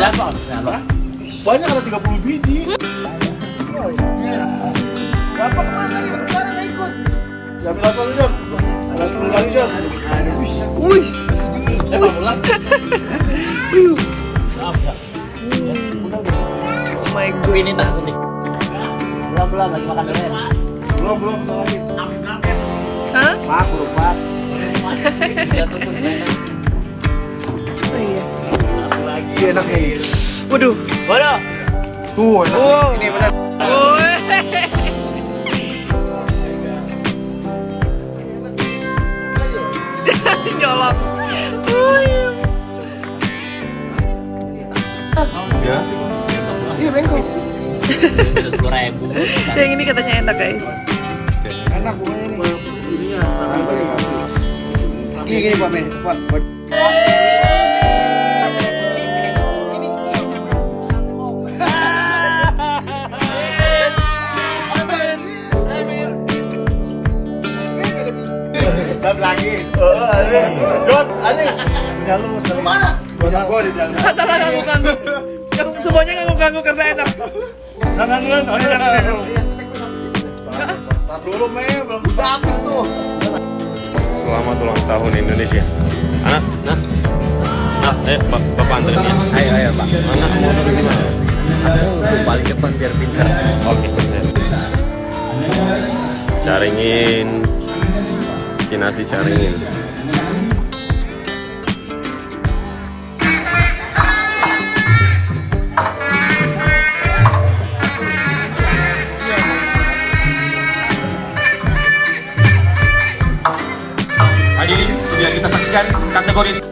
Berapa? Banyak ada 30 biji. Ke mana nggak ikut? Ya bilang jam? Ada 10 kali jam. Oh my god. Ini tak. Belum lagi makan dulu ya. Belum lagi. Hah? Pak, lupa. Enak nih. Waduh. Waduh. Tuh, enak. Wow. Ini benar. Nyolong. Woi. Ya. Iya, bengkok. Yang ini katanya enak guys. Enak pokoknya ini. Gini, gini, Pak, Men. Pak, buat Dap lagi. Oh, ada. Jod, ada. Punya lu sekali. Mana? Punya gua di dalam. Kata lah ganggu-ganggu. Yang semuanya ganggu-ganggu karena enak. Jangan, jangan. Oh, jangan. Tar dulu, Me. Belum habis tuh. Selamat ulang tahun Indonesia. Anak, nah. Nah, eh, Bap- Bapak anterin ya. Ayo, ayo, Pak. Mana mau duduk di mana? Aku paling depan biar pintar. Oke, bener. Caringin. Kinasi caringin. Hadirin, biar kita saksikan kategori